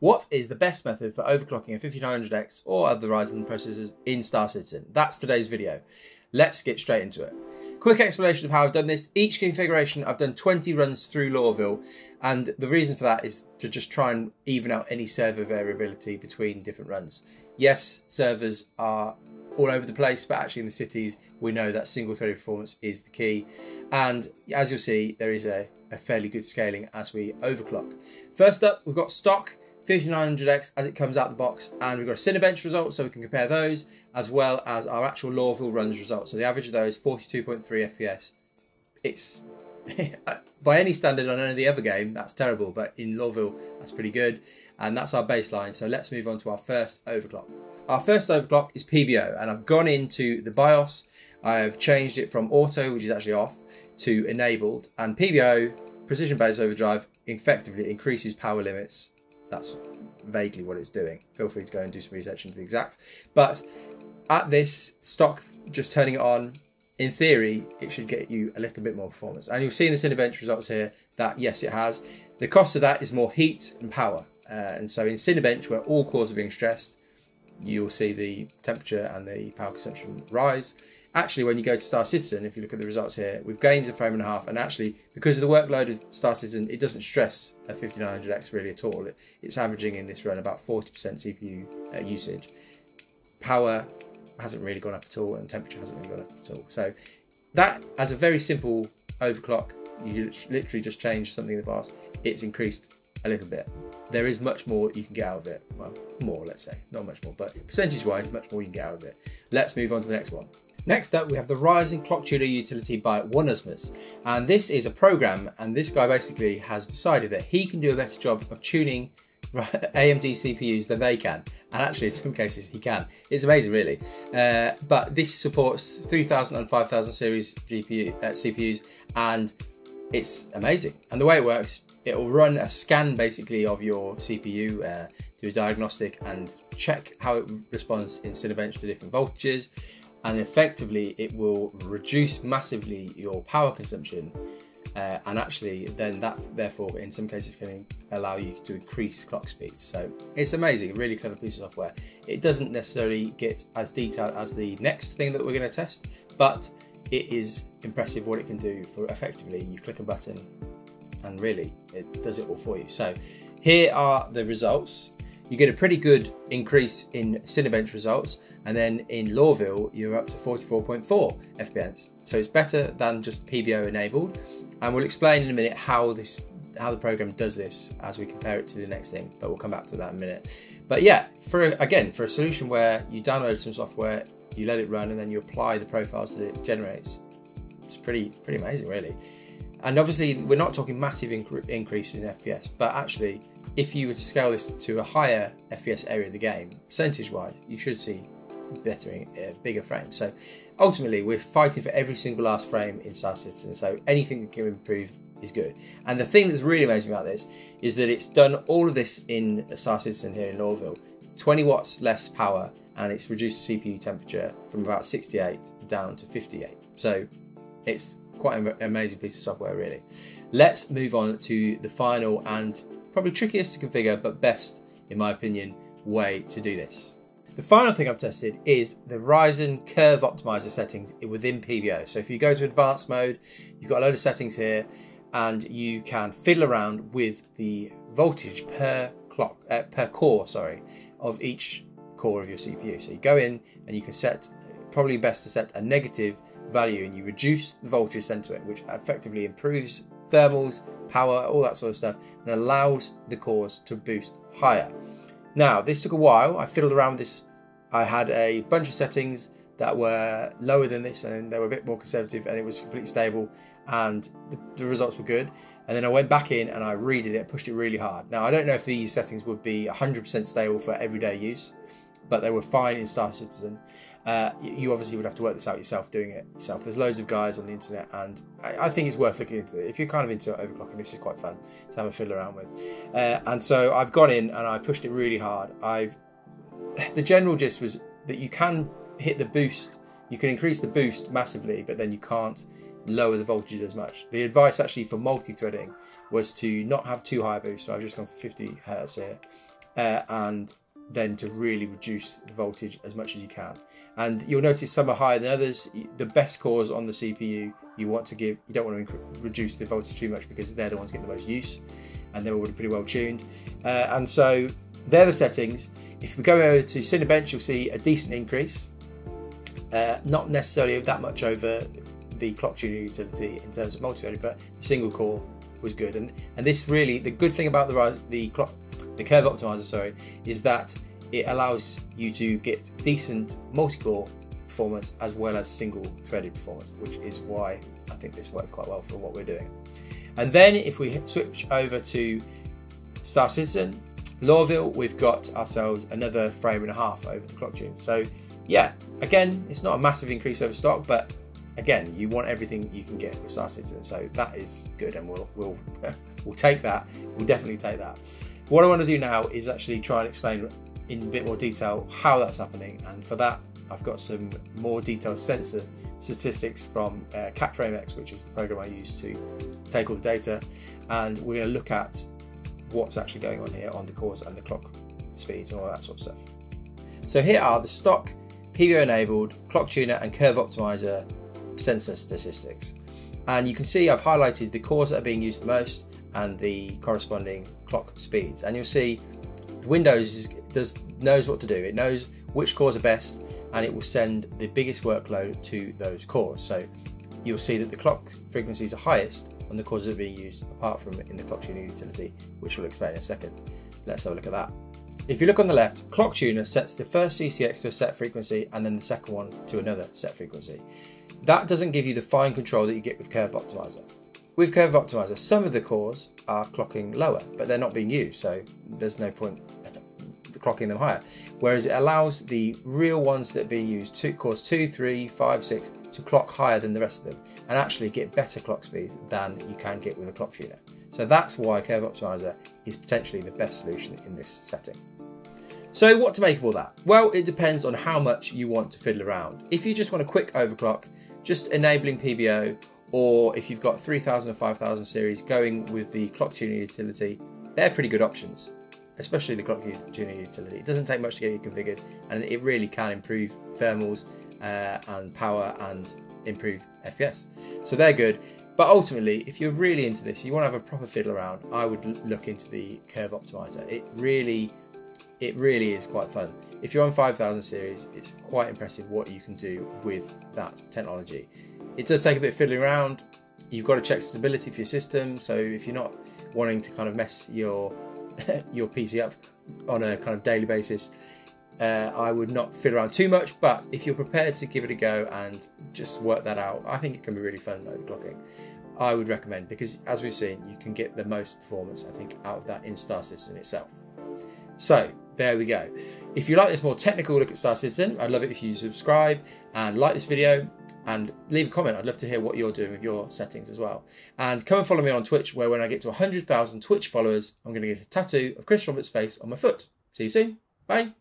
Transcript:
What is the best method for overclocking a 5900X or other Ryzen processors in Star Citizen? That's today's video. Let's get straight into it. Quick explanation of how I've done this. Each configuration, I've done 20 runs through Lorville, and the reason for that is to just try and even out any server variability between different runs. Yes, servers are all over the place, but actually in the cities, we know that single threaded performance is the key. And as you'll see, there is a, a fairly good scaling as we overclock. First up, we've got stock 5900X as it comes out the box, and we've got a Cinebench result, so we can compare those, as well as our actual Lorville runs result. So the average of those, 42.3 FPS. It's, by any standard on any of the other game, that's terrible, but in Lorville, that's pretty good. And that's our baseline, so let's move on to our first overclock. Our first overclock is PBO, and I've gone into the BIOS, I've changed it from auto, which is actually off, to enabled, and PBO, precision based overdrive, effectively increases power limits that's vaguely what it's doing. Feel free to go and do some research into the exact. But at this stock, just turning it on, in theory, it should get you a little bit more performance. And you'll see in the Cinebench results here that yes, it has. The cost of that is more heat and power. Uh, and so in Cinebench, where all cores are being stressed, you'll see the temperature and the power consumption rise actually when you go to Star Citizen, if you look at the results here, we've gained a frame and a half, and actually because of the workload of Star Citizen, it doesn't stress a 5900X really at all. It's averaging in this run about 40% CPU uh, usage. Power hasn't really gone up at all, and temperature hasn't really gone up at all. So that, as a very simple overclock, you literally just change something in the past, it's increased a little bit. There is much more you can get out of it. Well, more, let's say. Not much more, but percentage wise, much more you can get out of it. Let's move on to the next one. Next up, we have the Ryzen Clock Tuner utility by 1usmus. And this is a program, and this guy basically has decided that he can do a better job of tuning AMD CPUs than they can. And actually, in some cases, he can. It's amazing, really. Uh, but this supports 3000 and 5000 series GPU, uh, CPUs, and it's amazing. And the way it works, it will run a scan basically of your CPU, uh, do a diagnostic, and check how it responds in Cinebench to different voltages and effectively it will reduce massively your power consumption uh, and actually then that therefore in some cases can allow you to increase clock speeds. So it's amazing really clever piece of software. It doesn't necessarily get as detailed as the next thing that we're going to test but it is impressive what it can do for effectively you click a button and really it does it all for you. So here are the results you get a pretty good increase in Cinebench results, and then in Lorville, you're up to 44.4 FPS. So it's better than just PBO enabled, and we'll explain in a minute how this how the program does this as we compare it to the next thing, but we'll come back to that in a minute. But yeah, for again, for a solution where you download some software, you let it run, and then you apply the profiles that it generates, it's pretty pretty amazing, really. And obviously, we're not talking massive inc- increase in FPS, but actually, if you were to scale this to a higher FPS area of the game, percentage wise, you should see better, uh, bigger frames. So ultimately, we're fighting for every single last frame in Star Citizen. So anything that can improve is good. And the thing that's really amazing about this is that it's done all of this in Star Citizen here in Lorville. 20 watts less power, and it's reduced the CPU temperature from about 68 down to 58. So it's quite an amazing piece of software, really. Let's move on to the final and probably trickiest to configure, but best, in my opinion, way to do this. The final thing I've tested is the Ryzen Curve Optimizer settings within PBO. So if you go to advanced mode, you've got a load of settings here, and you can fiddle around with the voltage per clock, uh, per core, sorry, of each core of your CPU. So you go in and you can set, probably best to set a negative value, and you reduce the voltage sent to it, which effectively improves thermals, power, all that sort of stuff, and allows the cores to boost higher. Now, this took a while. I fiddled around with this. I had a bunch of settings that were lower than this and they were a bit more conservative and it was completely stable and the, the results were good. And then I went back in and I redid it, pushed it really hard. Now, I don't know if these settings would be 100% stable for everyday use, but they were fine in Star Citizen. Uh, you obviously would have to work this out yourself, doing it yourself. There's loads of guys on the internet, and I, I think it's worth looking into. If you're kind of into overclocking, this is quite fun to have a fiddle around with. Uh, and so I've gone in and I pushed it really hard. I've the general gist was that you can hit the boost, you can increase the boost massively, but then you can't lower the voltages as much. The advice actually for multi-threading was to not have too high a boost. So I've just gone for 50 hertz here. uh, and then to really reduce the voltage as much as you can. And you'll notice some are higher than others. The best cores on the CPU, you want to give, you don't want to reduce the voltage too much because they're the ones getting the most use and they're already pretty well tuned. Uh, and so they're the settings. If we go over to Cinebench, you'll see a decent increase. Uh, not necessarily that much over the clock tuning utility in terms of multi-threaded, but single core was good. And and this really the good thing about the the clock the curve optimizer, sorry, is that it allows you to get decent multi-core performance as well as single threaded performance, which is why I think this worked quite well for what we're doing. And then if we switch over to Star Citizen, Lorville, we've got ourselves another frame and a half over the clock tune. So yeah, again, it's not a massive increase over stock, but again, you want everything you can get with Star Citizen. So that is good, and we'll we'll we'll take that. We'll definitely take that. What I want to do now is actually try and explain in a bit more detail how that's happening, and for that, I've got some more detailed sensor statistics from uh, CapFrameX, which is the program I use to take all the data, and we're going to look at what's actually going on here on the cores and the clock speeds and all that sort of stuff. So here are the stock PBO enabled clock tuner and curve optimizer sensor statistics. And you can see I've highlighted the cores that are being used the most and the corresponding clock speeds. And you'll see Windows does knows what to do. It knows which cores are best and it will send the biggest workload to those cores. So you'll see that the clock frequencies are highest on the cores that are being used apart from in the clock tuner utility, which we'll explain in a second. Let's have a look at that. If you look on the left, Clock Tuner sets the first CCX to a set frequency and then the second one to another set frequency. That doesn't give you the fine control that you get with Curve Optimizer. With Curve Optimizer, some of the cores are clocking lower, but they're not being used, so there's no point clocking them higher. Whereas it allows the real ones that are being used, two, cores 2, 3, 5, 6, to clock higher than the rest of them and actually get better clock speeds than you can get with a clock tuner. So that's why Curve Optimizer is potentially the best solution in this setting. So what to make of all that? Well, it depends on how much you want to fiddle around. If you just want a quick overclock, just enabling PBO, or if you've got 3000 or 5000 series going with the clock tuning utility, they're pretty good options, especially the clock tuning utility. It doesn't take much to get it configured, and it really can improve thermals uh, and power and improve FPS. So they're good. But ultimately, if you're really into this, you want to have a proper fiddle around, I would look into the Curve Optimizer. It really it really is quite fun. If you're on 5000 series, it's quite impressive what you can do with that technology. It does take a bit of fiddling around. You've got to check stability for your system. So if you're not wanting to kind of mess your your PC up on a kind of daily basis, uh, I would not fiddle around too much. But if you're prepared to give it a go and just work that out, I think it can be really fun overclocking. I would recommend because as we've seen, you can get the most performance I think out of that in Star Citizen itself. So there we go. If you like this more technical look at Star Citizen, I'd love it if you subscribe and like this video and leave a comment. I'd love to hear what you're doing with your settings as well. And come and follow me on Twitch, where when I get to 100,000 Twitch followers, I'm going to get a tattoo of Chris Roberts' face on my foot. See you soon. Bye.